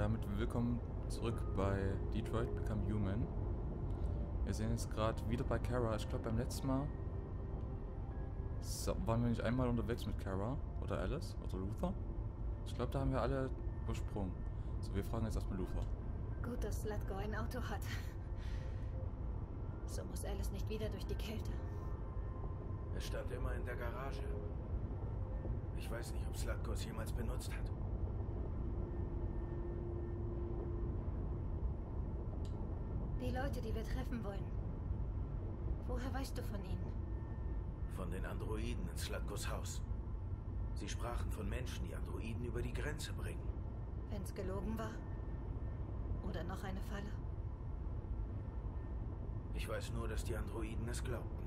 damit willkommen zurück bei Detroit Become Human. Wir sehen jetzt gerade wieder bei Kara. Ich glaube beim letzten Mal waren wir nicht einmal unterwegs mit Kara oder Alice oder Luther. Ich glaube da haben wir alle übersprungen. So, wir fragen jetzt erstmal Luther. Gut, dass Slatko ein Auto hat. So muss Alice nicht wieder durch die Kälte. Es stand immer in der Garage. Ich weiß nicht, ob Slatko es jemals benutzt hat. Die Leute, die wir treffen wollen. Woher weißt du von ihnen? Von den Androiden in Slatkos Haus. Sie sprachen von Menschen, die Androiden über die Grenze bringen. Wenn's gelogen war? Oder noch eine Falle? Ich weiß nur, dass die Androiden es glaubten.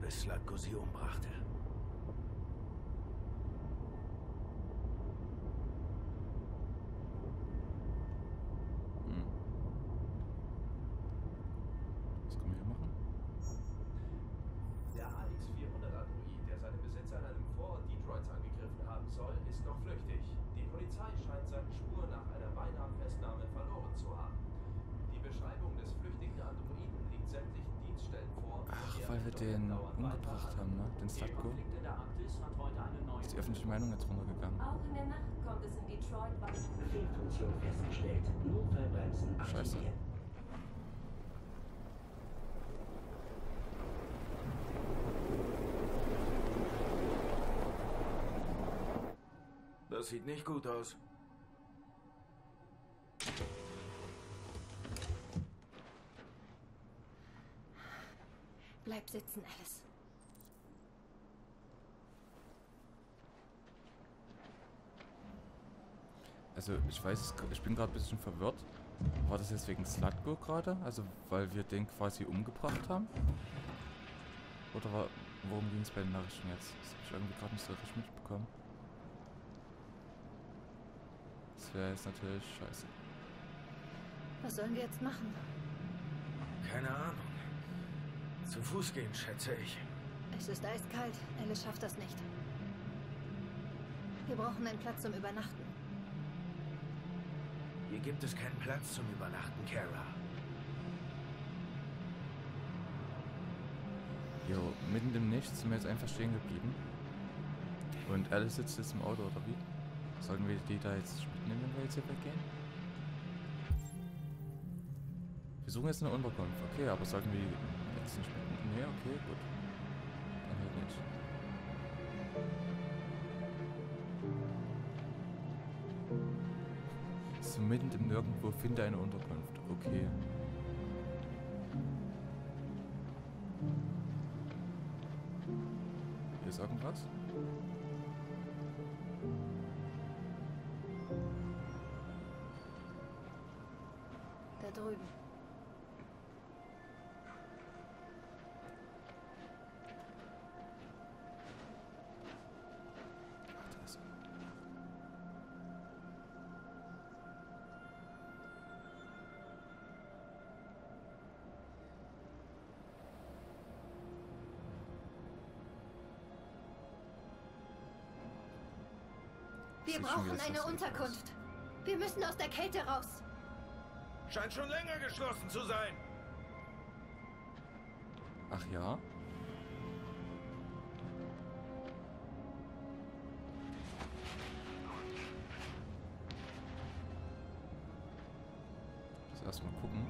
Bis Slatko sie umbrachte. Hm. Was können wir hier machen? Der AX-400 Android, der seine Besitzer in einem Vorort Detroits angegriffen haben soll, ist noch flüchtig. Die Polizei scheint seine Spur nach einer beinahe Festnahme verloren zu haben. Die Beschreibung des flüchtigen Androiden liegt sämtlichen Dienststellen vor. Ach, Die weil wir Ermittlungen den dauern umgebracht haben, ne? Den neue Ist die öffentliche Meinung jetzt runtergegangen? Auch in der Nacht kommt es in Detroit weiter. Fehlfunktion festgestellt. Notfallbremsen Scheiße. aktiviert. Das sieht nicht gut aus. Bleib sitzen, Alice. Also ich weiß, ich bin gerade ein bisschen verwirrt. War das jetzt wegen Slatko gerade? Also weil wir den quasi umgebracht haben? Oder war, worum ging es bei den Nachrichten jetzt? Das habe ich irgendwie gerade nicht so richtig mitbekommen. Das wäre jetzt natürlich scheiße. Was sollen wir jetzt machen? Keine Ahnung. Zu Fuß gehen, schätze ich. Es ist eiskalt. Alice schafft das nicht. Wir brauchen einen Platz zum Übernachten. Hier gibt es keinen Platz zum Übernachten, Kara. Jo, mitten im Nichts sind wir jetzt einfach stehen geblieben. Und Alice sitzt jetzt im Auto, oder wie? Sollen wir die da jetzt mitnehmen, wenn wir jetzt hier weggehen? Wir suchen jetzt eine Unterkunft. Okay, aber sollten wir die jetzt nicht mitnehmen? Nee, okay, gut. Nirgendwo finde eine Unterkunft. Okay. Hier ist irgendwas? Da drüben. Wir brauchen eine das Unterkunft. Wir müssen aus der Kälte raus. Scheint schon länger geschlossen zu sein. Ach ja? Muss erstmal gucken.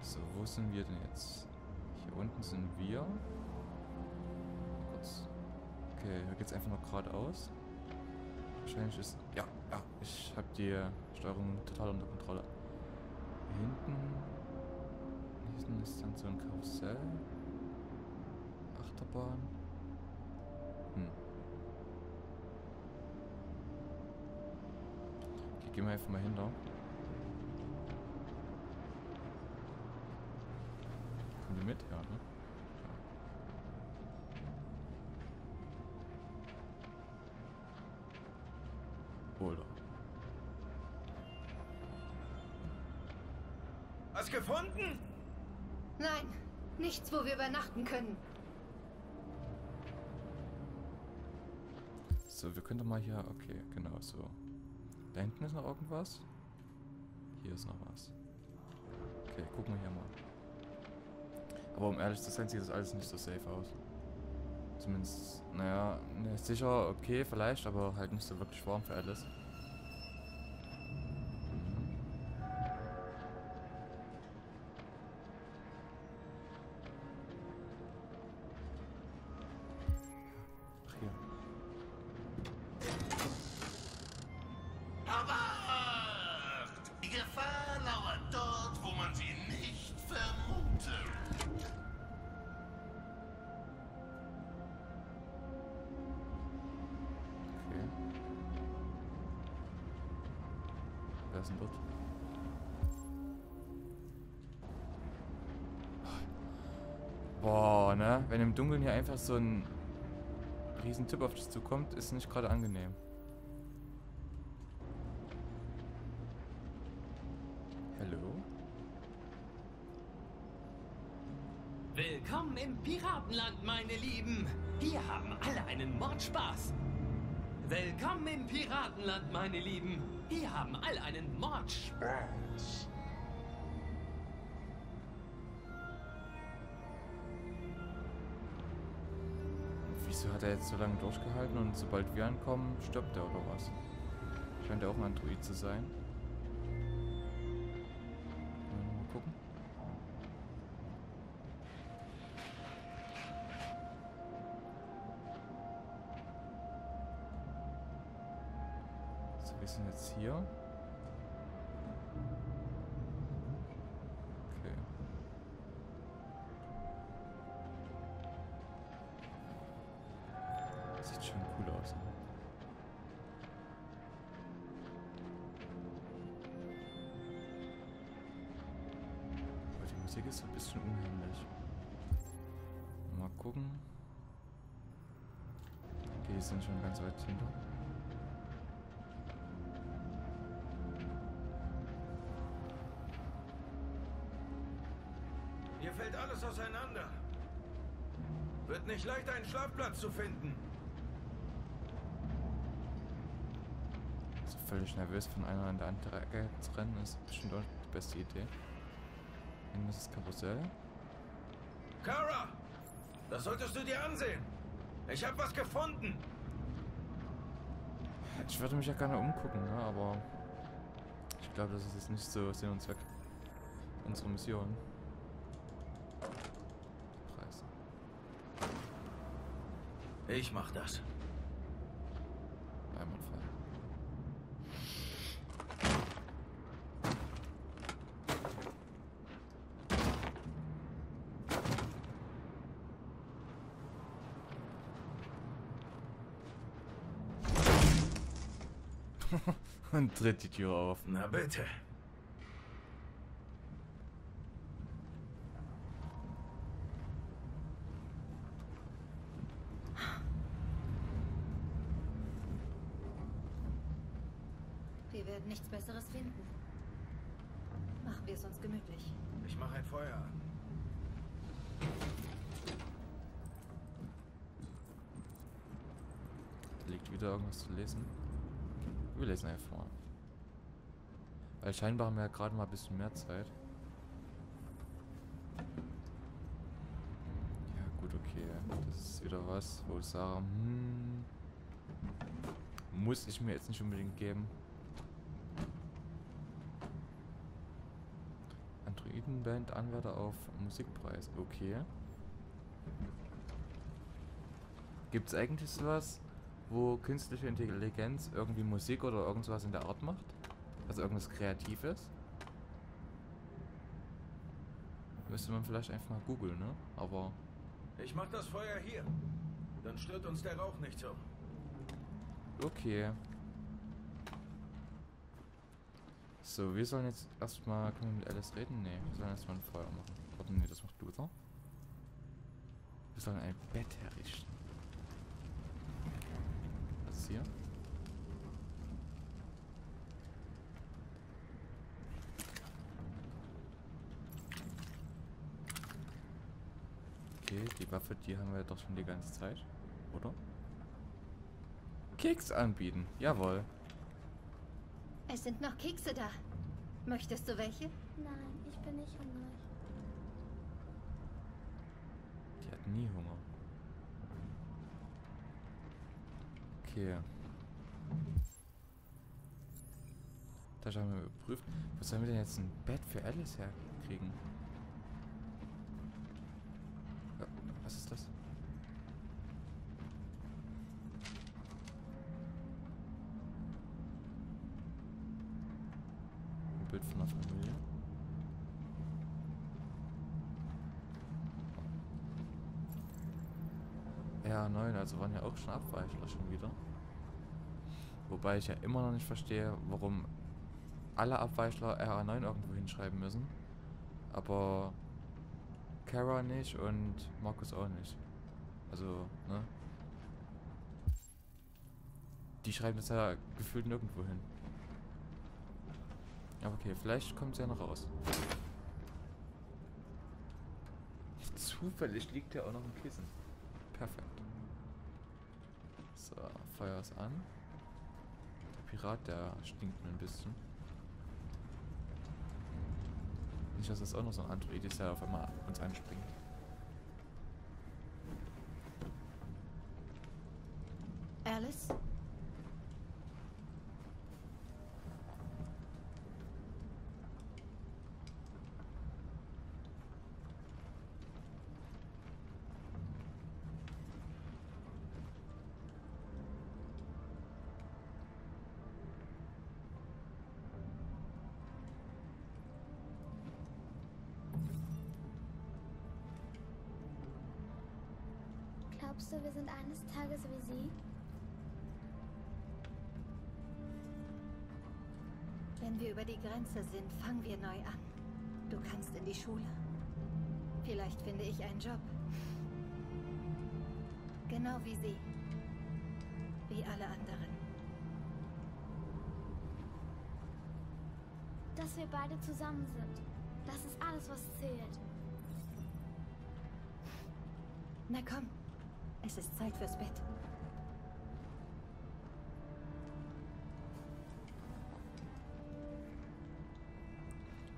So, wo sind wir denn jetzt? Hier unten sind wir. Kurz. Okay, hier geht's einfach nur geradeaus. Wahrscheinlich ist. Ja, ja, ich habe die Steuerung total unter Kontrolle. Hier hinten. Hinten ist dann so ein Karussell. Achterbahn. Hm. Okay, gehen wir einfach mal hinter. Kommen die mit? Ja, ne? Gefunden? Nein, nichts, wo wir übernachten können. So, wir können doch mal hier. Okay, genau so. Da hinten ist noch irgendwas. Hier ist noch was. Okay, gucken wir hier mal. Aber um ehrlich zu sein, sieht das alles nicht so safe aus. Zumindest, naja, ne, sicher okay vielleicht, aber halt nicht so wirklich warm für alles. Einfach so ein riesen Tipp auf dich zukommt, ist nicht gerade angenehm. Hallo? Willkommen im Piratenland, meine Lieben. Hier haben alle einen Mordspaß. Willkommen im Piratenland, meine Lieben. Hier haben alle einen Mordspaß. Wieso hat er jetzt so lange durchgehalten und sobald wir ankommen, stirbt er oder was? Scheint er auch ein Android zu sein. Mal gucken. So, wir sind jetzt hier. Nicht leicht, einen Schlafplatz zu finden. So völlig nervös von einer in der andere Ecke zu rennen, ist bestimmt auch die beste Idee. Ist das Karussell. Kara! Das solltest du dir ansehen. Ich habe was gefunden. Ich würde mich ja gerne umgucken, ne? aber ich glaube, das ist jetzt nicht so Sinn und Zweck unserer Mission. Ich mach das. Einwandfrei. Und tritt die Tür auf. Na bitte. Wir werden nichts Besseres finden. Machen wir es uns gemütlich. Ich mache ein Feuer an. Liegt wieder irgendwas zu lesen? Wir lesen einfach mal. Weil scheinbar haben wir ja gerade mal ein bisschen mehr Zeit. Ja, gut, okay. Das ist wieder was, wo ich sage, hm, muss ich mir jetzt nicht unbedingt geben. Androidenband Anwärter auf Musikpreis. Okay. Gibt es eigentlich sowas, wo künstliche Intelligenz irgendwie Musik oder irgendwas in der Art macht? Also irgendwas Kreatives? Müsste man vielleicht einfach mal googeln, ne? Aber Ich mach das Feuer hier. Dann stört uns der Rauch nicht so. okay. So, wir sollen jetzt erstmal. Können wir mit Alice reden? Nee, wir sollen erstmal ein Feuer machen. Warte, nee, das macht Luther. Wir sollen ein Bett herrichten. Was ist hier? Okay, die Waffe, die haben wir doch schon die ganze Zeit, oder? Keks anbieten, jawohl. Es sind noch Kekse da. Möchtest du welche? Nein, ich bin nicht hungrig. Die hat nie Hunger. Okay. Das haben wir überprüft. Wo sollen wir denn jetzt ein Bett für Alice herkriegen? Ja, Was ist das? Ein Bild von einer Familie. 9, also waren ja auch schon Abweichler schon wieder. Wobei ich ja immer noch nicht verstehe, warum alle Abweichler RA9 irgendwo hinschreiben müssen. Aber Kara nicht und Markus auch nicht. Also, ne? Die schreiben das ja gefühlt nirgendwo hin. Aber okay, vielleicht kommt es ja noch raus. Zufällig liegt ja auch noch ein Kissen. Perfekt. So, Feuer ist an. Der Pirat, der stinkt nur ein bisschen. Nicht, dass das auch noch so ein Android ist, der auf einmal uns anspringt. Du, wir sind eines Tages wie sie? Wenn wir über die Grenze sind, fangen wir neu an. Du kannst in die Schule. Vielleicht finde ich einen Job. Genau wie sie. Wie alle anderen. Dass wir beide zusammen sind. Das ist alles, was zählt. Na komm, es ist Zeit fürs Bett.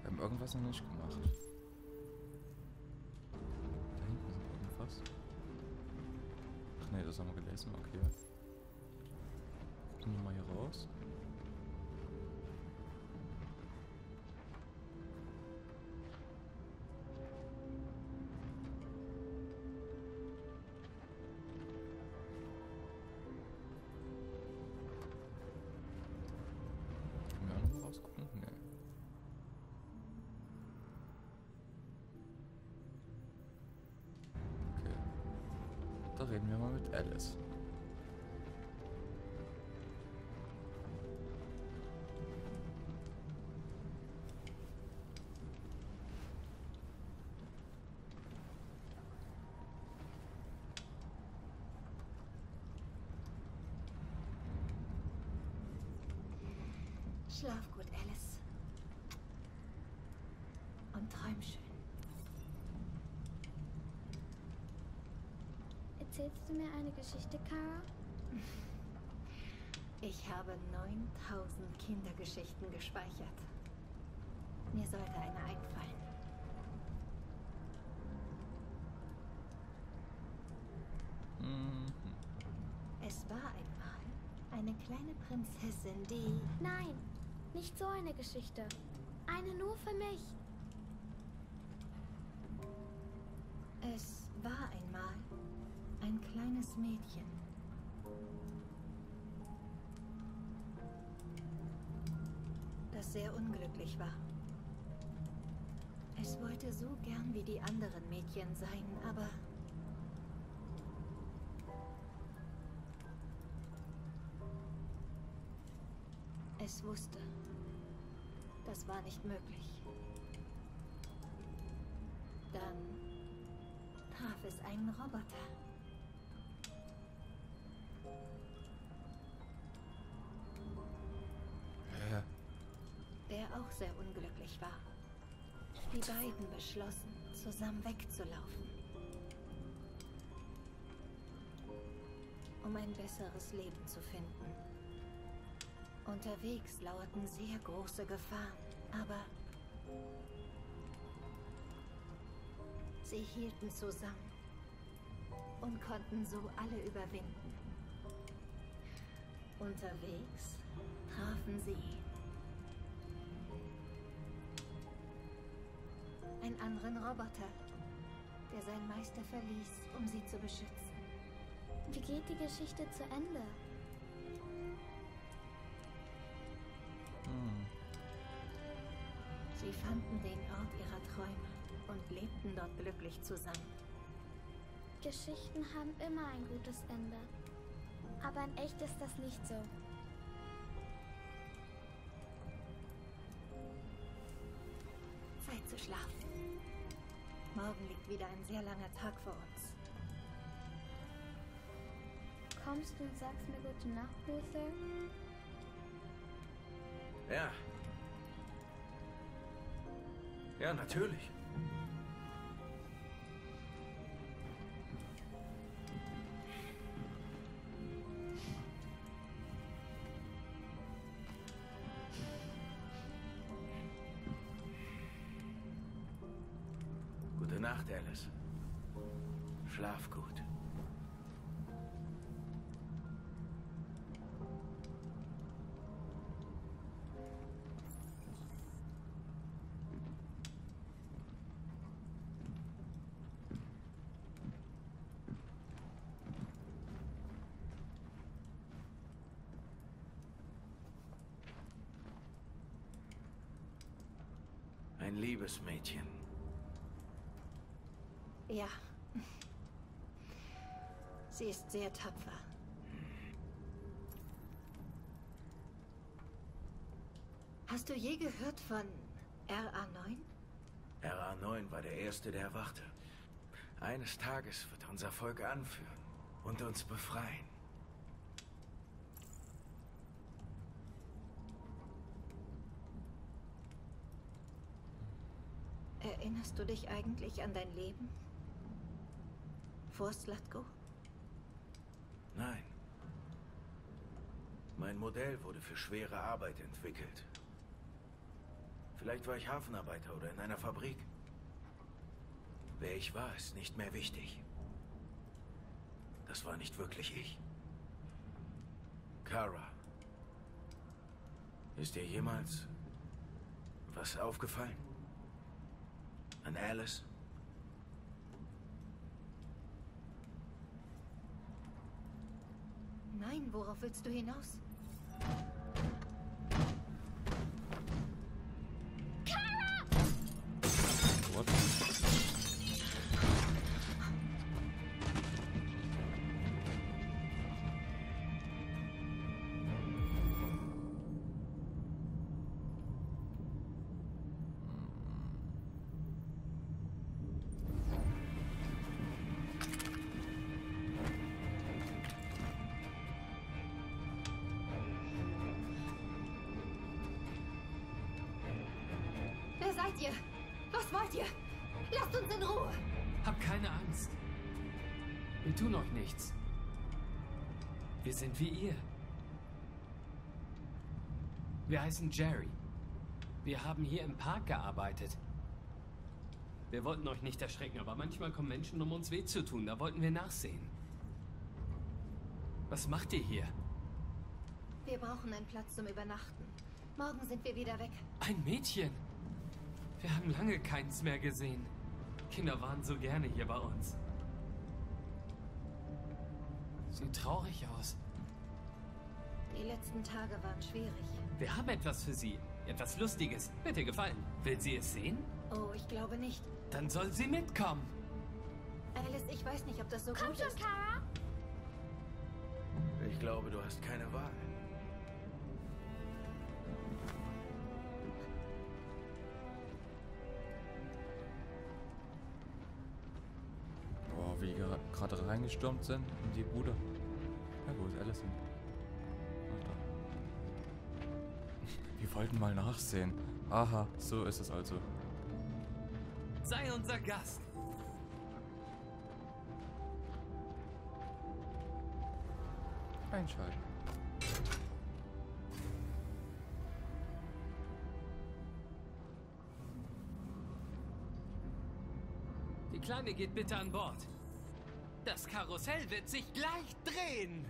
Wir haben irgendwas noch nicht gemacht. Da hinten ist irgendwas. Ach nee, das haben wir gelesen, okay. Gucken wir mal hier raus. Reden wir mal mit Alice. Erzählst du mir eine Geschichte, Kara? Ich habe 9000 Kindergeschichten gespeichert. Mir sollte eine einfallen. Mhm. Es war einmal eine kleine Prinzessin, die... Nein, nicht so eine Geschichte. Eine nur für mich. Es war einmal ein kleines Mädchen. Das sehr unglücklich war. Es wollte so gern wie die anderen Mädchen sein, aber es wusste, das war nicht möglich. Dann traf es einen Roboter. Beiden beschlossen, zusammen wegzulaufen. Um ein besseres Leben zu finden. Unterwegs lauerten sehr große Gefahren, aber sie hielten zusammen und konnten so alle überwinden. Unterwegs trafen sie einen anderen Roboter, der seinen Meister verließ, um sie zu beschützen. Wie geht die Geschichte zu Ende? Hm. Sie fanden den Ort ihrer Träume und lebten dort glücklich zusammen. Geschichten haben immer ein gutes Ende. Aber in echt ist das nicht so. Morgen liegt wieder ein sehr langer Tag vor uns. Kommst du und sagst mir gute Nacht, Luther? Ja. Ja, natürlich. Ein liebes Mädchen. Ja. Sie ist sehr tapfer. Hast du je gehört von RA9? RA9 war der Erste, der erwachte. Eines Tages wird er unser Volk anführen und uns befreien. Erinnerst du dich eigentlich an dein Leben? Vor Slatko? Nein. Mein Modell wurde für schwere Arbeit entwickelt. Vielleicht war ich Hafenarbeiter oder in einer Fabrik. Wer ich war, ist nicht mehr wichtig. Das war nicht wirklich ich. Kara. Ist dir jemals was aufgefallen? An Alice? Nein, worauf willst du hinaus? Seid ihr? Was wollt ihr? Lasst uns in Ruhe! Hab keine Angst. Wir tun euch nichts. Wir sind wie ihr. Wir heißen Jerry. Wir haben hier im Park gearbeitet. Wir wollten euch nicht erschrecken, aber manchmal kommen Menschen, um uns weh zu tun. Da wollten wir nachsehen. Was macht ihr hier? Wir brauchen einen Platz zum Übernachten. Morgen sind wir wieder weg. Ein Mädchen. Wir haben lange keins mehr gesehen. Kinder waren so gerne hier bei uns. Sieht traurig aus. Die letzten Tage waren schwierig. Wir haben etwas für sie. Etwas Lustiges. Bitte gefallen. Will sie es sehen? Oh, ich glaube nicht. Dann soll sie mitkommen. Alice, ich weiß nicht, ob das so Komm gut schon, ist. Kara! Ich glaube, du hast keine Wahl. gerade reingestürmt sind in die Bude. Na ja, gut, Alison. Wir wollten mal nachsehen. Aha, so ist es also. Sei unser Gast. Einschalten. Die Kleine geht bitte an Bord. Das Karussell wird sich gleich drehen.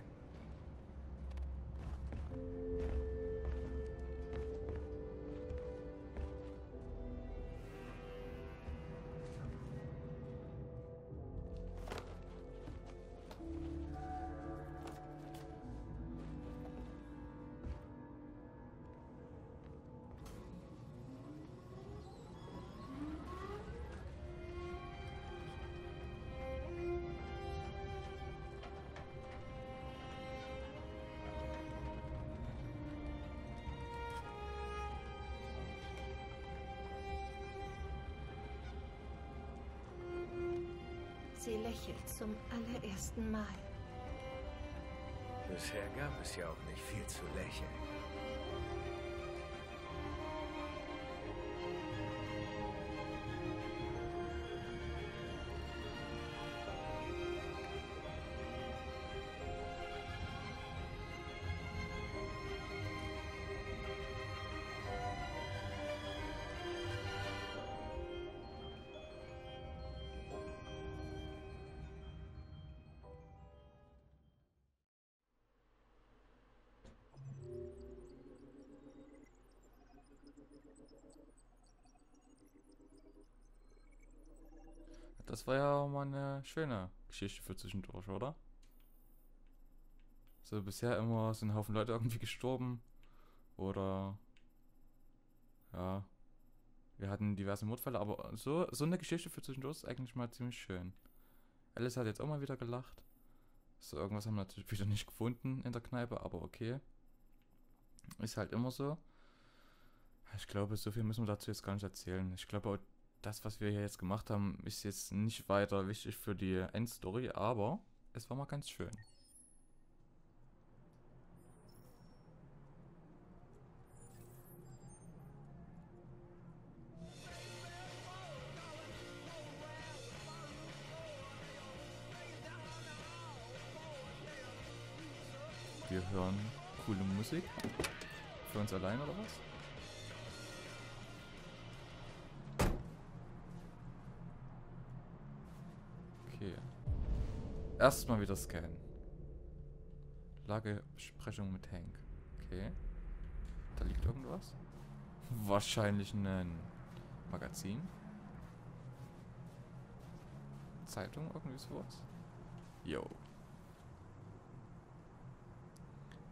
Lächelt zum allerersten Mal. Bisher gab es ja auch nicht viel zu lächeln. Das war ja mal eine schöne Geschichte für zwischendurch, oder? So, bisher immer sind ein Haufen Leute irgendwie gestorben. Oder. Ja. Wir hatten diverse Mordfälle, aber so, so eine Geschichte für zwischendurch ist eigentlich mal ziemlich schön. Alice hat jetzt auch mal wieder gelacht. So, irgendwas haben wir natürlich wieder nicht gefunden in der Kneipe, aber okay. Ist halt immer so. Ich glaube, so viel müssen wir dazu jetzt gar nicht erzählen. Ich glaube, das, was wir hier jetzt gemacht haben, ist jetzt nicht weiter wichtig für die Endstory, aber es war mal ganz schön. Wir hören coole Musik. Für uns allein oder was? Erstmal wieder scannen. Lagebesprechung mit Hank. Okay. Da liegt irgendwas. Wahrscheinlich ein Magazin. Zeitung, irgendwie sowas. Yo.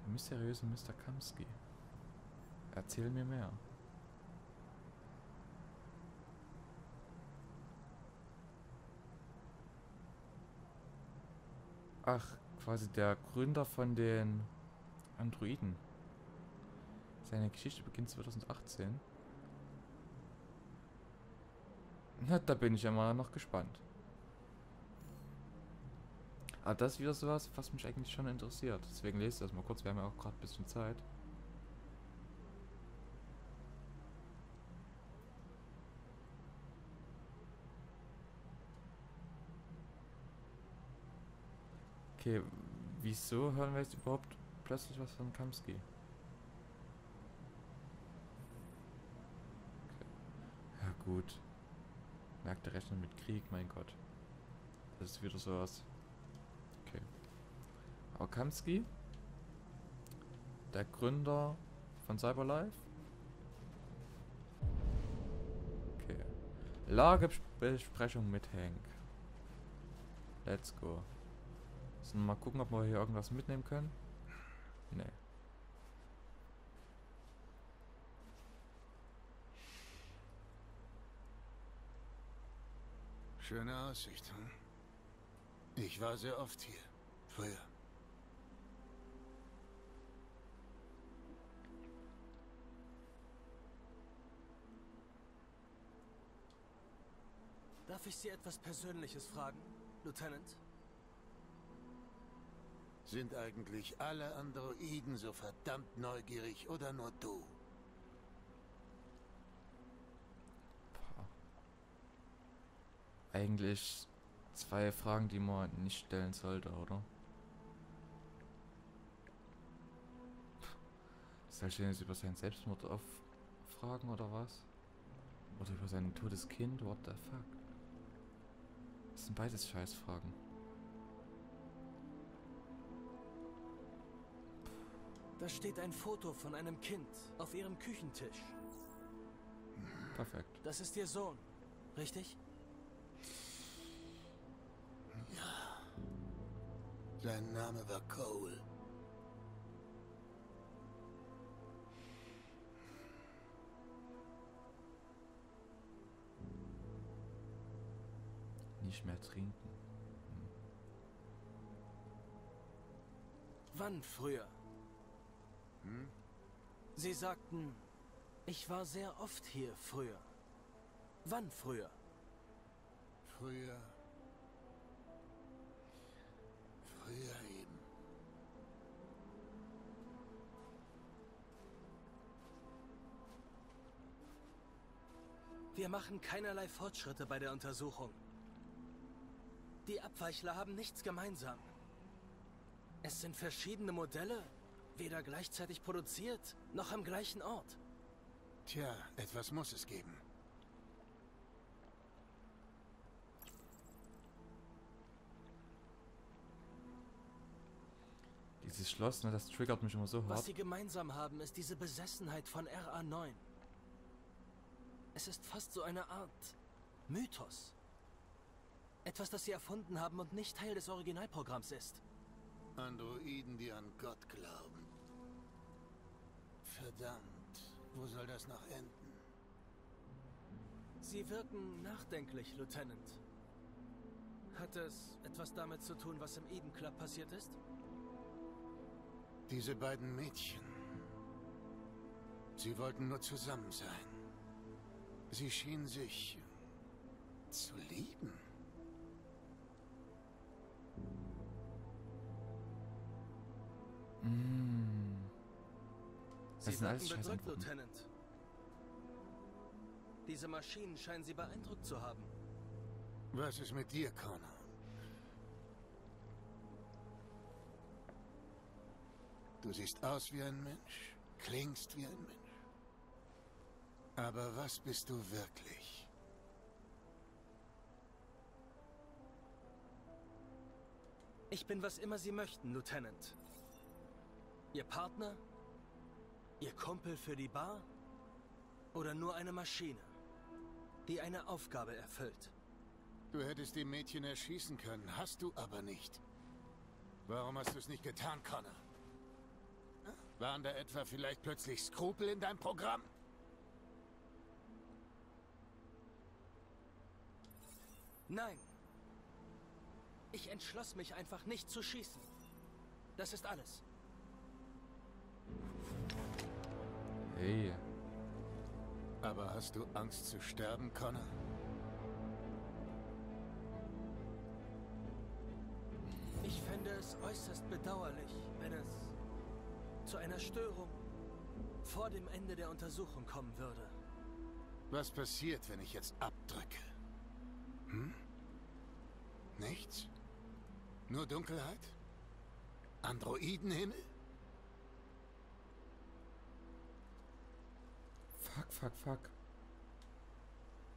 Der mysteriöse Mr. Kamsky. Erzähl mir mehr. Ach, quasi der Gründer von den Androiden. Seine Geschichte beginnt 2018. Na, da bin ich ja mal noch gespannt. Aber das ist wieder sowas, was mich eigentlich schon interessiert. Deswegen lese ich das mal kurz. Wir haben ja auch gerade ein bisschen Zeit. Okay, wieso hören wir jetzt überhaupt plötzlich was von Kamsky? Okay. Ja gut. Märkte rechnen mit Krieg, mein Gott. Das ist wieder sowas. Okay. Aber Kamsky, der Gründer von Cyberlife. Okay. Lagebesprechung mit Hank. Let's go. So, mal gucken, ob wir hier irgendwas mitnehmen können. Nee. Schöne Aussicht, hm? Ich war sehr oft hier. Früher. Darf ich Sie etwas Persönliches fragen, Lieutenant? Sind eigentlich alle Androiden so verdammt neugierig oder nur du? Pah. Eigentlich zwei Fragen, die man nicht stellen sollte, oder? Soll ich jetzt über seinen Selbstmord auffragen oder was? Oder über sein totes Kind? What the fuck? Das sind beides Scheißfragen. Da steht ein Foto von einem Kind auf ihrem Küchentisch. Perfekt. Das ist ihr Sohn, richtig? Ja. Sein Name war Cole. Nicht mehr trinken. Wann früher? Hm? Sie sagten, ich war sehr oft hier früher. Wann früher? Früher. Früher eben. Wir machen keinerlei Fortschritte bei der Untersuchung. Die Abweichler haben nichts gemeinsam. Es sind verschiedene Modelle, weder gleichzeitig produziert, noch am gleichen Ort. Tja, etwas muss es geben. Dieses Schloss, ne, das triggert mich immer so Was hart. sie gemeinsam haben, ist diese Besessenheit von RA9. Es ist fast so eine Art Mythos. Etwas, das sie erfunden haben und nicht Teil des Originalprogramms ist. Androiden, die an Gott glauben. Verdammt, wo soll das noch enden? Sie wirken nachdenklich, Lieutenant. Hat es etwas damit zu tun, was im Eden Club passiert ist? Diese beiden Mädchen. Sie wollten nur zusammen sein. Sie schienen sich zu lieben. Mm. Sie Das sind alles bedrückt. Lieutenant. Diese Maschinen scheinen Sie beeindruckt zu haben. Was ist mit dir, Connor? Du siehst aus wie ein Mensch, klingst wie ein Mensch. Aber was bist du wirklich? Ich bin was immer Sie möchten, Lieutenant. Ihr Partner? Ihr Kumpel für die Bar? Oder nur eine Maschine, die eine Aufgabe erfüllt? Du hättest die Mädchen erschießen können, hast du aber nicht. Warum hast du es nicht getan, Connor? Waren da etwa vielleicht plötzlich Skrupel in deinem Programm? Nein. Ich entschloss mich einfach nicht zu schießen. Das ist alles. Hey. Aber hast du Angst zu sterben, Connor? Ich fände es äußerst bedauerlich, wenn es zu einer Störung vor dem Ende der Untersuchung kommen würde. Was passiert, wenn ich jetzt abdrücke? Hm? Nichts? Nur Dunkelheit? Androidenhimmel? Fuck, fuck, fuck.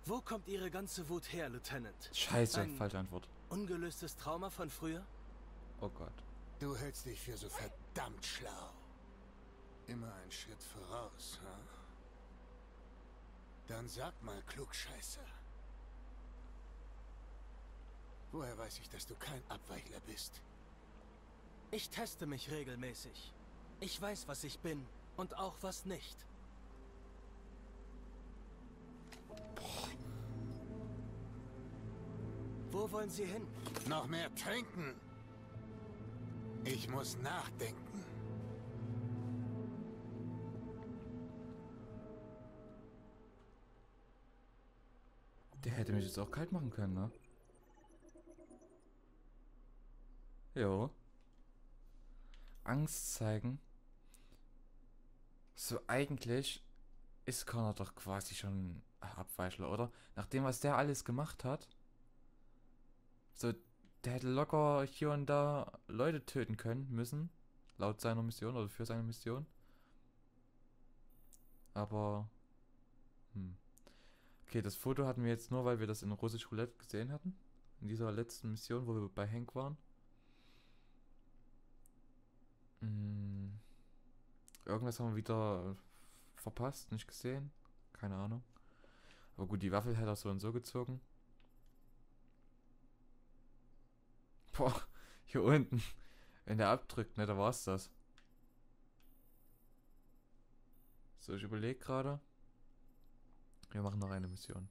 Wo kommt Ihre ganze Wut her, Lieutenant? Scheiße, Ein falsche Antwort. Ungelöstes Trauma von früher? Oh Gott. Du hältst dich für so verdammt schlau. Immer ein Schritt voraus, ha? Dann sag mal, Klugscheißer. Woher weiß ich, dass du kein Abweichler bist? Ich teste mich regelmäßig. Ich weiß, was ich bin und auch was nicht. Wo wollen Sie hin? Noch mehr trinken! Ich muss nachdenken. Der hätte mich jetzt auch kalt machen können, ne? Jo. Angst zeigen. So, eigentlich ist Connor doch quasi schon Abweichler, oder? Nach dem, was der alles gemacht hat. So, der hätte locker hier und da Leute töten können müssen. Laut seiner Mission oder für seine Mission. Aber. Hm. Okay, das Foto hatten wir jetzt nur, weil wir das in Russisch Roulette gesehen hatten. In dieser letzten Mission, wo wir bei Hank waren. Mm. Irgendwas haben wir wieder verpasst, nicht gesehen. Keine Ahnung. Aber gut, die Waffe hat er so und so gezogen. Boah, hier unten. Wenn der abdrückt, ne, da war's das. So, ich überlege gerade. Wir machen noch eine Mission.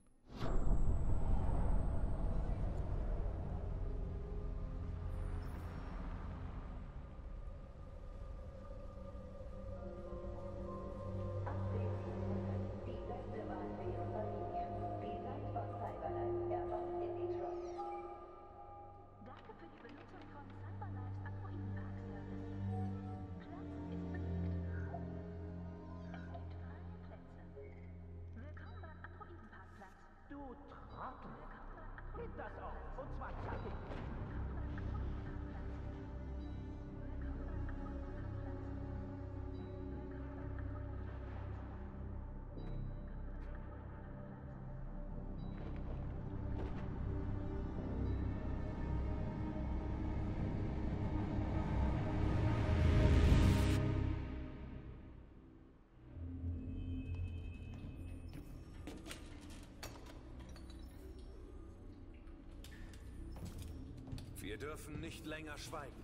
Wir dürfen nicht länger schweigen.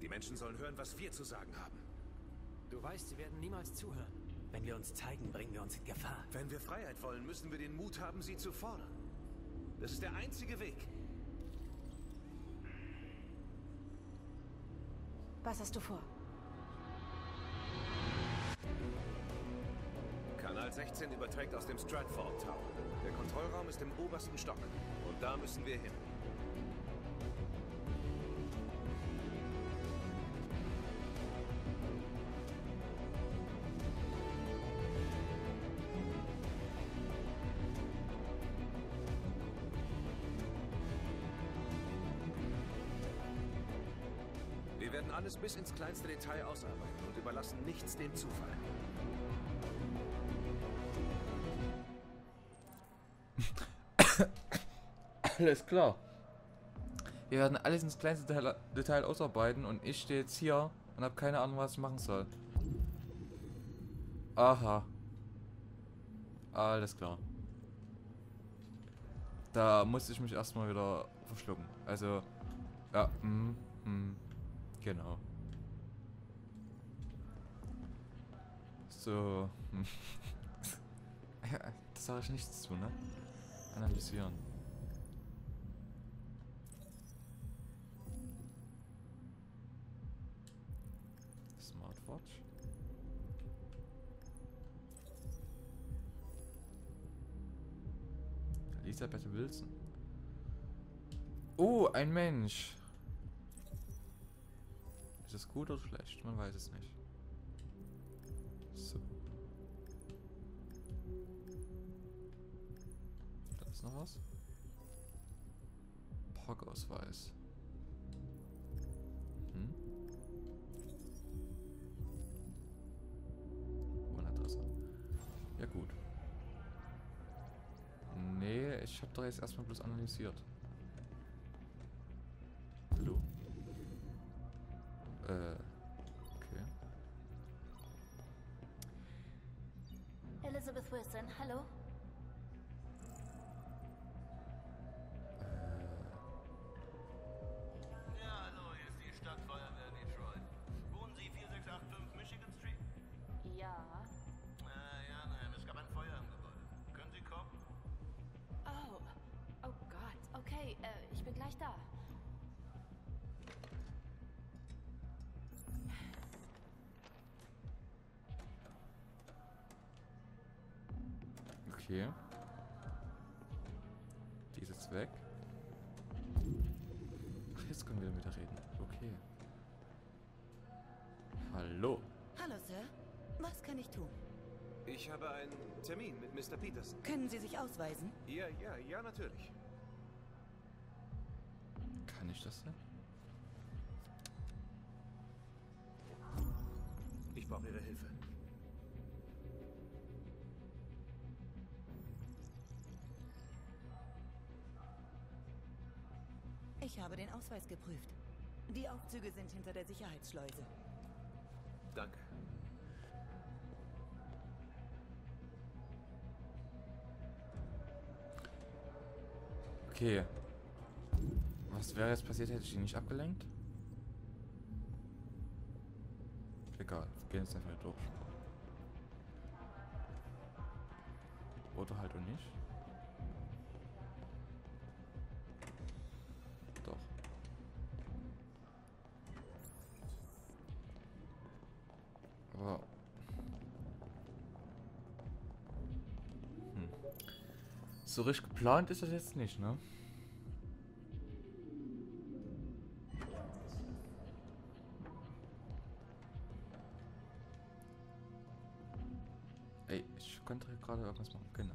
Die Menschen sollen hören, was wir zu sagen haben. Du weißt, sie werden niemals zuhören. Wenn wir uns zeigen, bringen wir uns in Gefahr. Wenn wir Freiheit wollen, müssen wir den Mut haben, sie zu fordern. Das ist der einzige Weg. Was hast du vor? Kanal 16 überträgt aus dem Stratford Tower. Der Kontrollraum ist im obersten Stock. Und da müssen wir hin. Alles bis ins kleinste Detail ausarbeiten und überlassen nichts dem Zufall. Alles klar. Wir werden alles ins kleinste Detail, Detail ausarbeiten und ich stehe jetzt hier und habe keine Ahnung, was ich machen soll. Aha. Alles klar. Da musste ich mich erstmal wieder verschlucken. Also, ja, hm, genau. So, das sage ich nichts zu, ne? Analysieren. Smartwatch. Elisabeth Wilson. Oh, ein Mensch. Ist das gut oder schlecht? Man weiß es nicht. So. Da ist noch was. Parkausweis. Hm? Wohnadresse. Ja gut. Nee, ich habe doch jetzt erstmal bloß analysiert. Ich tun? Ich habe einen Termin mit Mr. Peterson. Können Sie sich ausweisen? Ja, ja, ja, natürlich. Kann ich das denn? Ich brauche Ihre Hilfe. Ich habe den Ausweis geprüft. Die Aufzüge sind hinter der Sicherheitsschleuse. Danke. Okay. Was wäre jetzt passiert, hätte ich ihn nicht abgelenkt? Egal, wir gehen jetzt einfach durch. Oder halt auch nicht. So richtig geplant ist das jetzt nicht, ne? Ey, ich könnte gerade irgendwas machen, genau.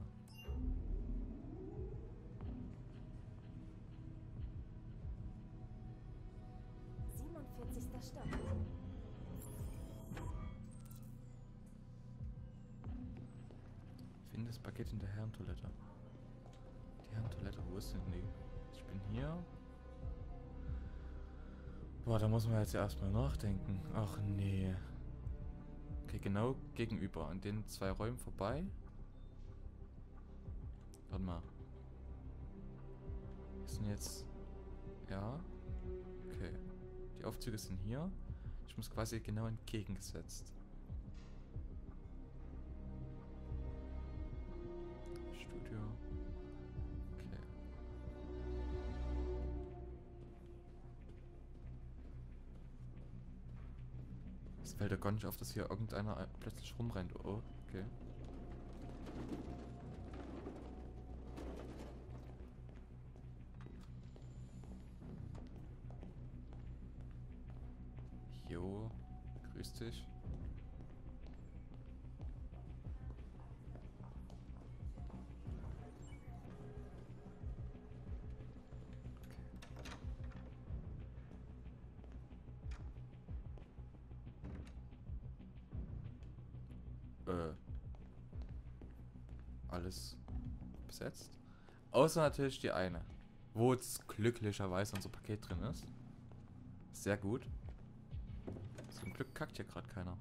Muss man jetzt erstmal nachdenken. Ach nee. Okay, genau gegenüber. An den zwei Räumen vorbei. Warte mal. Wir sind jetzt... Ja. Okay. Die Aufzüge sind hier. Ich muss quasi genau entgegengesetzt. Fällt ja gar nicht auf, dass hier irgendeiner plötzlich rumrennt. Oh, okay. Außer natürlich die eine. Wo jetzt glücklicherweise unser Paket drin ist. Sehr gut. Zum Glück kackt hier gerade keiner.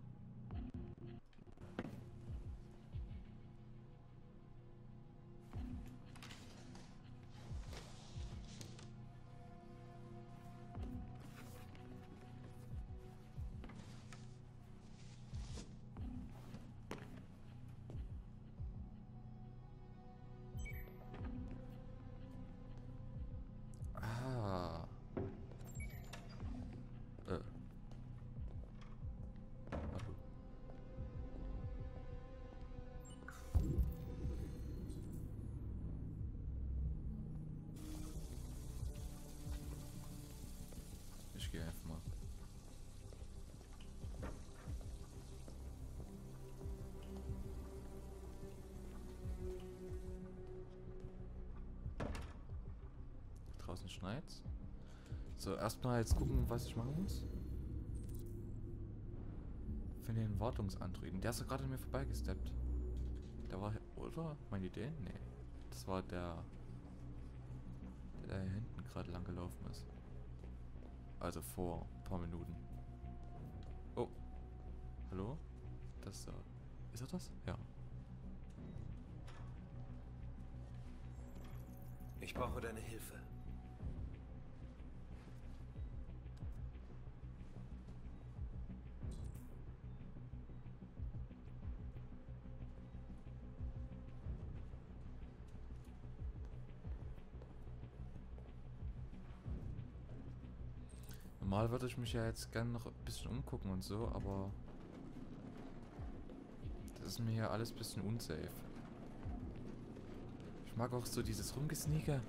Gehe einfach mal. Draußen schneit's. So, erstmal jetzt gucken, was ich machen muss. Für den Wartungsandroiden. Der ist doch gerade an mir vorbeigesteppt. Der war, oder? Meine Idee? Nee. Das war der, der hinten gerade lang gelaufen ist. Also vor ein paar Minuten. Oh. Hallo? Das ist er. Ist er das? Ja. Ich brauche deine Hilfe. Normal würde ich mich ja jetzt gerne noch ein bisschen umgucken und so, aber das ist mir hier alles ein bisschen unsafe. Ich mag auch so dieses Rumgesneake.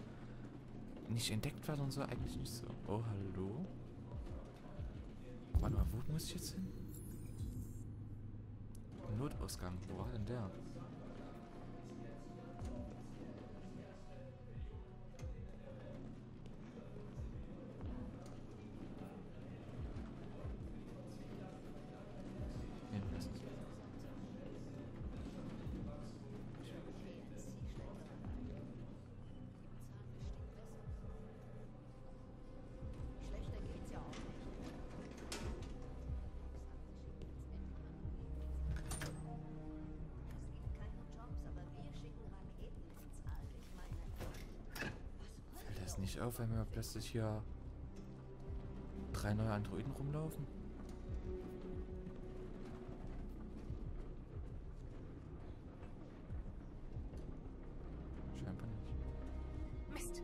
Nicht entdeckt werden und so, eigentlich nicht so. Oh, hallo? Warte mal, wo muss ich jetzt hin? Notausgang, wo war denn der? Nicht auf, wenn wir plötzlich hier drei neue Androiden rumlaufen? Scheinbar nicht. Mist.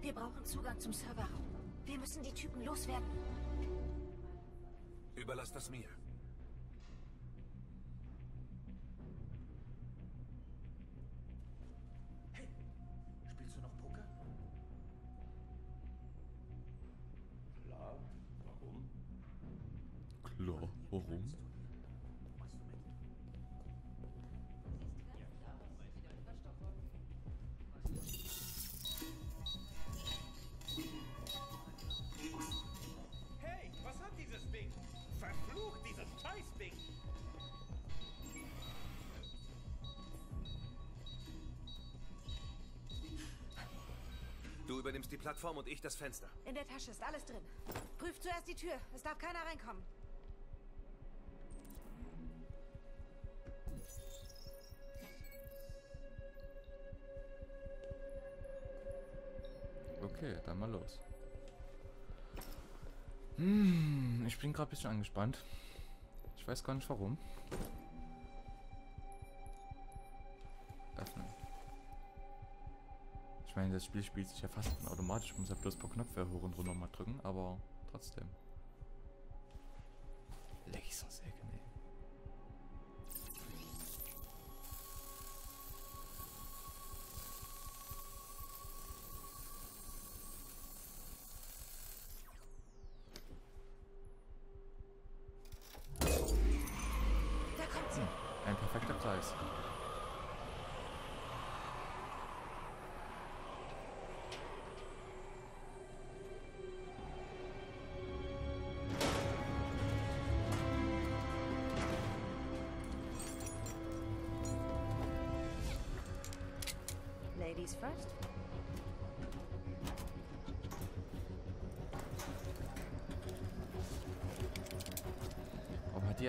Wir brauchen Zugang zum Serverraum. Wir müssen die Typen loswerden. Überlass das mir. Übernimmst die Plattform und ich das Fenster. In der Tasche ist alles drin. Prüf zuerst die Tür. Es darf keiner reinkommen. Okay, dann mal los. Hm, ich bin gerade ein bisschen angespannt. Ich weiß gar nicht warum. Ich meine, das Spiel spielt sich ja fast automatisch. Ich muss ja bloß ein paar Knöpfe hoch und runter mal drücken, aber trotzdem. Lasersäge, nee.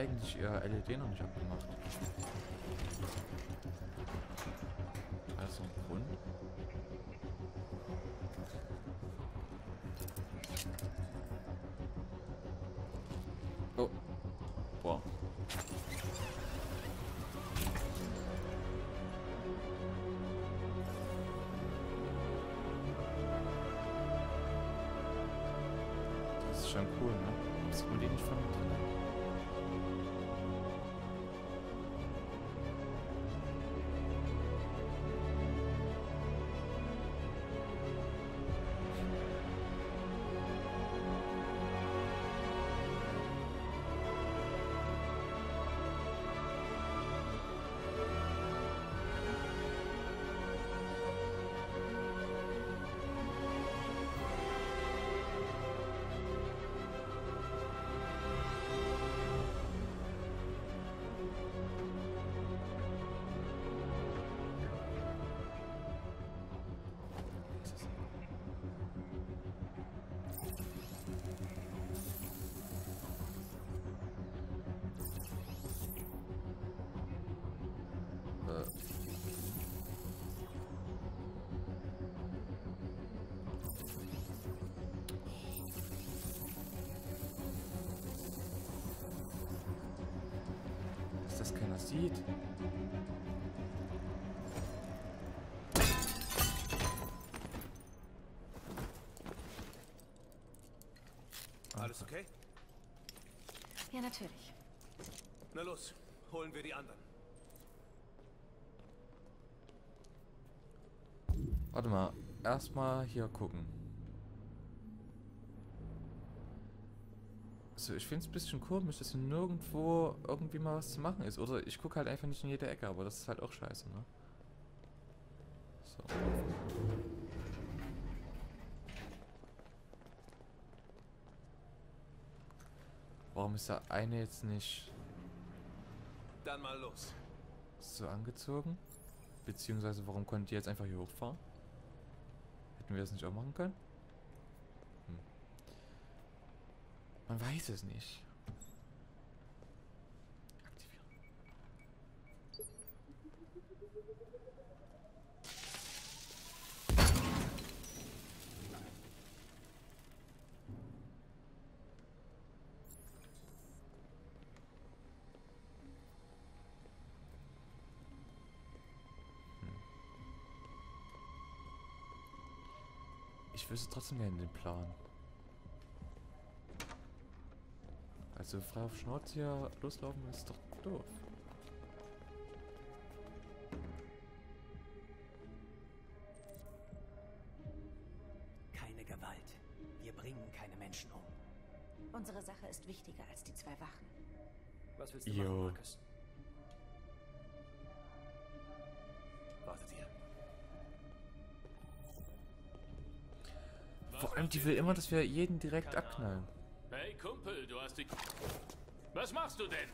Eigentlich ihr LED noch nicht abgemacht? Also ein Grund. Oh. Boah. Das ist schon cool, ne? Sieht man die nicht von das keiner sieht. Alles okay? Ja, natürlich. Na los, holen wir die anderen. Warte mal, erstmal hier gucken. Also ich finde es ein bisschen komisch, dass hier nirgendwo irgendwie mal was zu machen ist. Oder ich gucke halt einfach nicht in jede Ecke, aber das ist halt auch scheiße, ne? So. Warum ist der eine jetzt nicht Dann mal los. so angezogen? Beziehungsweise warum konnte die jetzt einfach hier hochfahren? Hätten wir das nicht auch machen können? Man weiß es nicht. Aktivieren. Hm. Ich wüsste trotzdem gerne den Plan. Also frei auf Schnauze hier loslaufen ist doch doof. Keine Gewalt. Wir bringen keine Menschen um. Unsere Sache ist wichtiger als die zwei Wachen. Was willst du Jo. machen, Marcus? Wartet ihr. Vor allem, die will immer, dass wir jeden direkt abknallen. Was machst du denn?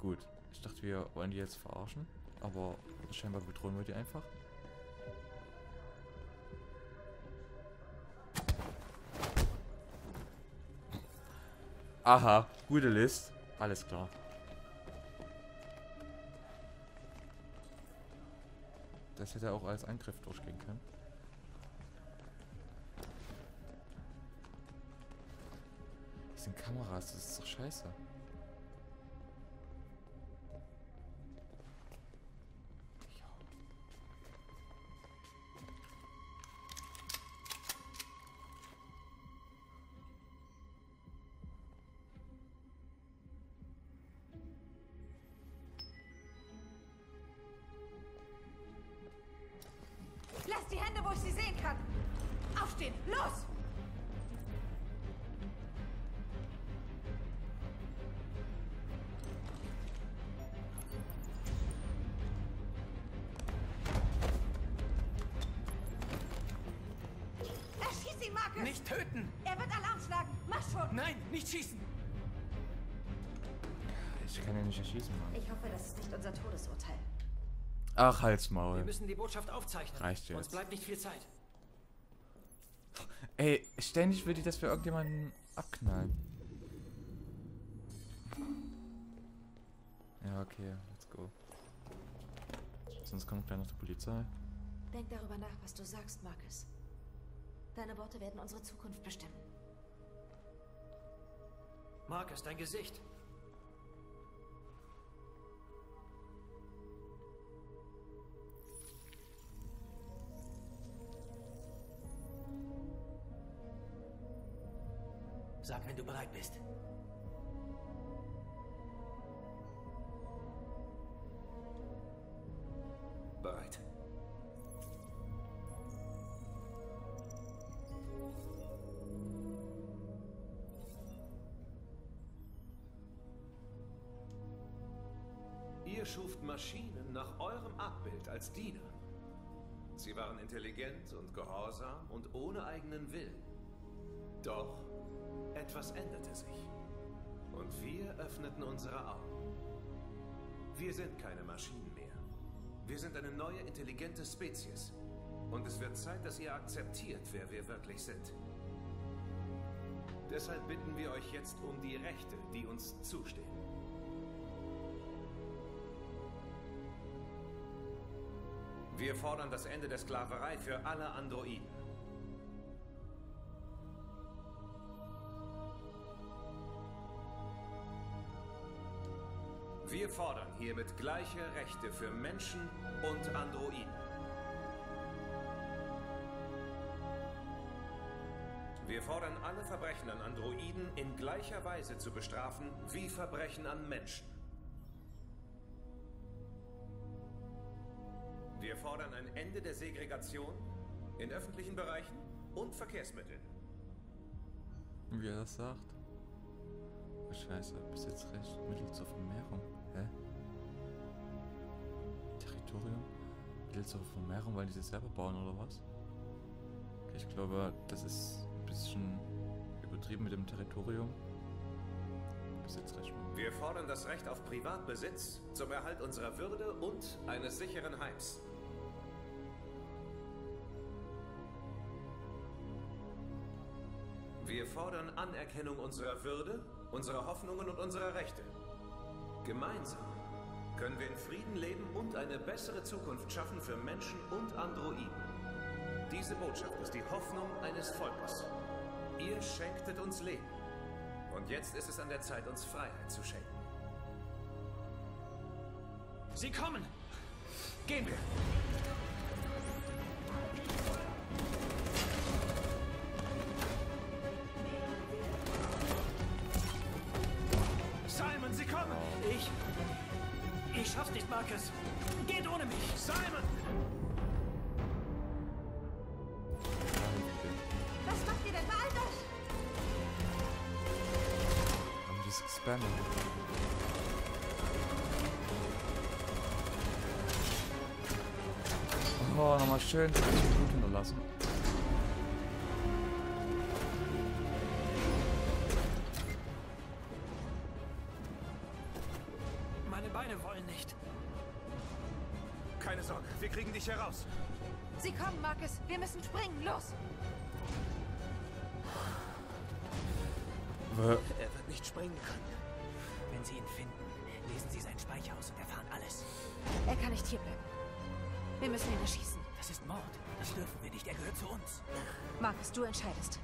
Gut, ich dachte, wir wollen die jetzt verarschen, aber scheinbar bedrohen wir die einfach. Aha, gute List. Alles klar. Das hätte auch als Angriff durchgehen können. Sind Kameras, das ist doch scheiße. Lass die Hände, wo ich sie sehen kann. Aufstehen, los! Ach, halt's Wir Maul. müssen die Botschaft aufzeichnen. Reicht Uns jetzt. bleibt nicht viel Zeit. Ey, ständig will die, dass wir irgendjemanden abknallen. Ja, okay, let's go. Sonst kommt gleich noch die Polizei. Denk darüber nach, was du sagst, Marcus. Deine Worte werden unsere Zukunft bestimmen. Marcus, dein Gesicht. Sag, wenn du bereit bist. Bereit. Ihr schuft Maschinen nach eurem Abbild als Diener. Sie waren intelligent und gehorsam und ohne eigenen Willen. Doch etwas änderte sich. Und wir öffneten unsere Augen. Wir sind keine Maschinen mehr. Wir sind eine neue, intelligente Spezies. Und es wird Zeit, dass ihr akzeptiert, wer wir wirklich sind. Deshalb bitten wir euch jetzt um die Rechte, die uns zustehen. Wir fordern das Ende der Sklaverei für alle Androiden. Hiermit gleiche Rechte für Menschen und Androiden. Wir fordern alle Verbrechen an Androiden in gleicher Weise zu bestrafen wie Verbrechen an Menschen. Wir fordern ein Ende der Segregation in öffentlichen Bereichen und Verkehrsmitteln. Wie er das sagt. Scheiße, Besitzrecht, Mittel zur Vermehrung. Hä? Territorium? Mittel zur Vermehrung, weil die sich selber bauen oder was? Ich glaube, das ist ein bisschen übertrieben mit dem Territorium. Besitzrecht. Wir fordern das Recht auf Privatbesitz zum Erhalt unserer Würde und eines sicheren Heims. Wir fordern Anerkennung unserer Würde, unserer Hoffnungen und unserer Rechte. Gemeinsam können wir in Frieden leben und eine bessere Zukunft schaffen für Menschen und Androiden. Diese Botschaft ist die Hoffnung eines Volkes. Ihr schenktet uns Leben. Und jetzt ist es an der Zeit, uns Freiheit zu schenken. Sie kommen! Gehen wir! Schaff's nicht, Marcus! Geht ohne mich! Simon! Was macht ihr denn? Beeilt euch! Haben die es gespammt? Oh, nochmal schön Blut hinterlassen. Finden, lesen Sie seinen Speicher aus und erfahren alles. Er kann nicht hierbleiben. Wir müssen ihn erschießen. Das ist Mord. Das dürfen wir nicht. Er gehört zu uns. Marcus, du entscheidest.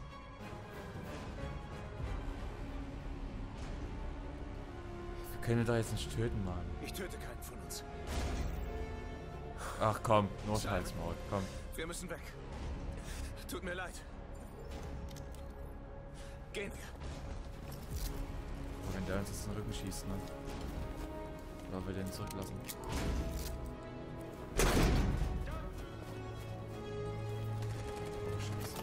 Wir können ihn da jetzt nicht töten, Mann. Ich töte keinen von uns. Ach komm, Halsmaul, komm. Wir müssen weg. Tut mir leid. Gehen wir. Aber wenn der uns jetzt in den Rücken schießt, ne? Oder wir den zurücklassen. Oh, Scheiße.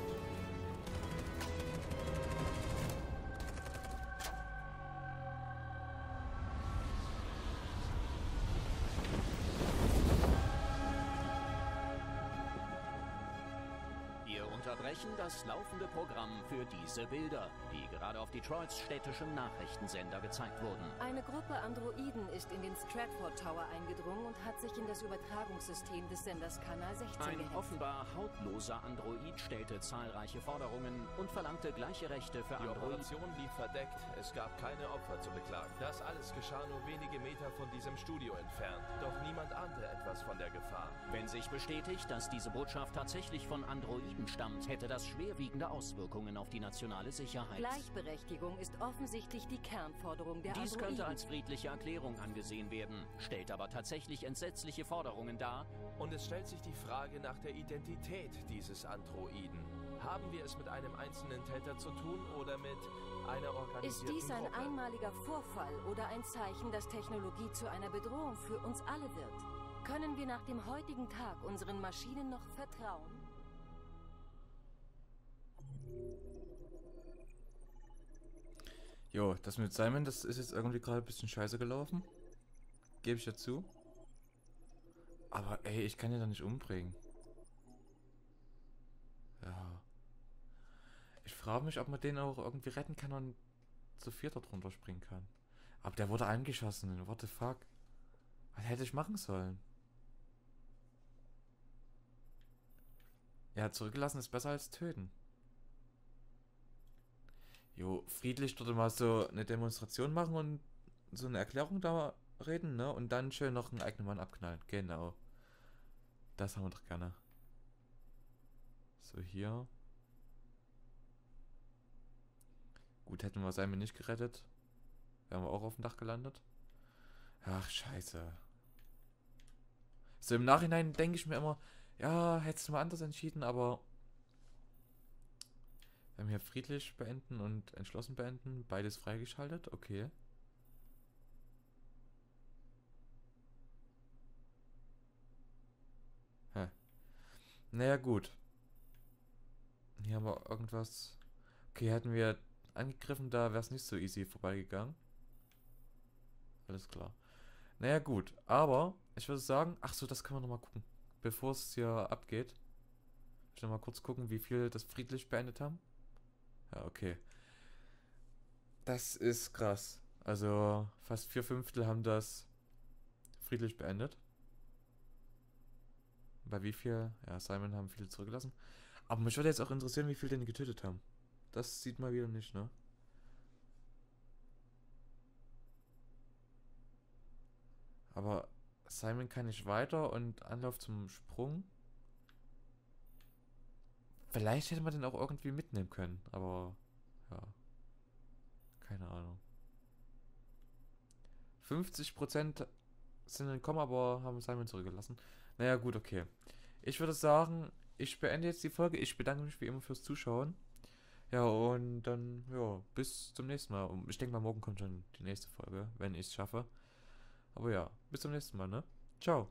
Unterbrechen das laufende Programm für diese Bilder, die gerade auf Detroits städtischem Nachrichtensender gezeigt wurden. Eine Gruppe Androiden ist in den Stratford Tower eingedrungen und hat sich in das Übertragungssystem des Senders Kanal 16 Ein gehackt. offenbar hautloser Android stellte zahlreiche Forderungen und verlangte gleiche Rechte für Die Androiden. Operation blieb verdeckt. Es gab keine Opfer zu beklagen. Das alles geschah nur wenige Meter von diesem Studio entfernt. Doch niemand ahnte etwas von der Gefahr. Wenn sich bestätigt, dass diese Botschaft tatsächlich von Androiden stammt, hätte das schwerwiegende Auswirkungen auf die nationale Sicherheit. Gleichberechtigung ist offensichtlich die Kernforderung der Dies Androiden. könnte als friedliche Erklärung angesehen werden, stellt aber tatsächlich entsetzliche Forderungen dar. Und es stellt sich die Frage nach der Identität dieses Androiden. Haben wir es mit einem einzelnen Täter zu tun oder mit einer Ist organisierten dies ein Gruppe? einmaliger Vorfall oder ein Zeichen, dass Technologie zu einer Bedrohung für uns alle wird? Können wir nach dem heutigen Tag unseren Maschinen noch vertrauen? Jo, das mit Simon, das ist jetzt irgendwie gerade ein bisschen scheiße gelaufen. Gebe ich ja zu. Aber ey, ich kann ihn da nicht umbringen. Ja. Ich frage mich, ob man den auch irgendwie retten kann und zu vierter drunter springen kann. Aber der wurde angeschossen. What the fuck? Was hätte ich machen sollen? Ja, zurückgelassen ist besser als töten. Jo, friedlich dort mal so eine Demonstration machen und so eine Erklärung da reden, ne? Und dann schön noch einen eigenen Mann abknallen. Genau. Das haben wir doch gerne. So, hier. Gut, hätten wir Simon nicht gerettet. Wären wir auch auf dem Dach gelandet. Ach, scheiße. So im Nachhinein denke ich mir immer, ja, hättest du mal anders entschieden, aber wir haben hier friedlich beenden und entschlossen beenden. Beides freigeschaltet. Okay. Hä. Naja, gut. Hier haben wir irgendwas. Okay, hätten wir angegriffen, da wäre es nicht so easy vorbeigegangen. Alles klar. Naja, gut. Aber ich würde sagen, ach so, das können wir nochmal gucken. Bevor es hier abgeht. Ich will noch mal kurz gucken, wie viel das friedlich beendet haben. Ja, okay. Das ist krass. Also fast vier Fünftel haben das friedlich beendet. Bei wie viel? Ja, Simon haben viele zurückgelassen. Aber mich würde jetzt auch interessieren, wie viel denn getötet haben. Das sieht man wieder nicht, ne? Aber Simon kann nicht weiter und Anlauf zum Sprung. Vielleicht hätte man den auch irgendwie mitnehmen können, aber ja. Keine Ahnung. 50% sind entkommen, aber haben Simon zurückgelassen. Naja, gut, okay. Ich würde sagen, ich beende jetzt die Folge. Ich bedanke mich wie immer fürs Zuschauen. Ja, und dann, ja, bis zum nächsten Mal. Ich denke mal, morgen kommt schon die nächste Folge, wenn ich es schaffe. Aber ja, bis zum nächsten Mal, ne? Ciao.